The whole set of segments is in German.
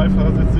Beifahrersitz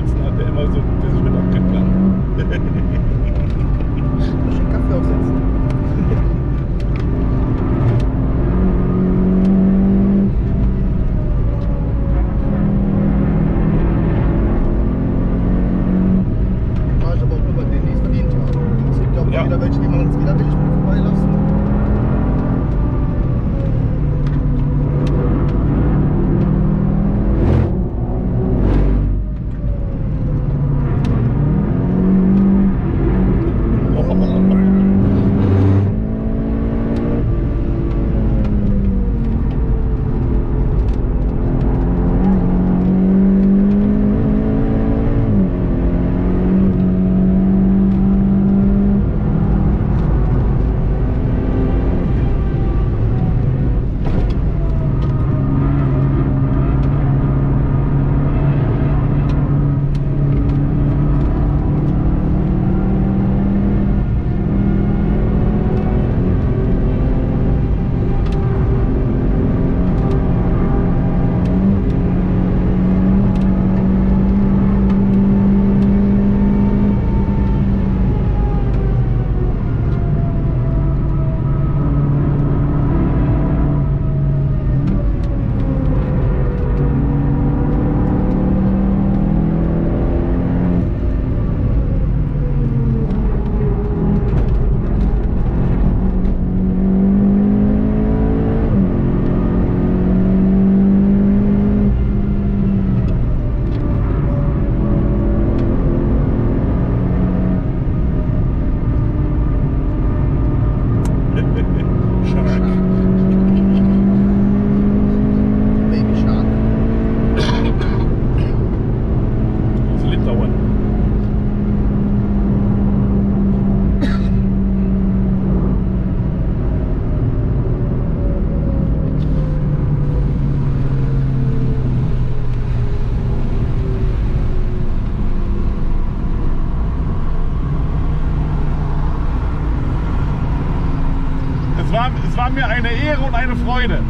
Es war mir eine Ehre und eine Freude.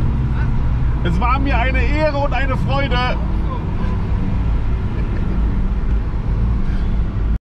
Es war mir eine Ehre und eine Freude.